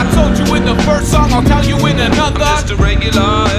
I told you in the first song, I'll tell you in another. I'm just a regular.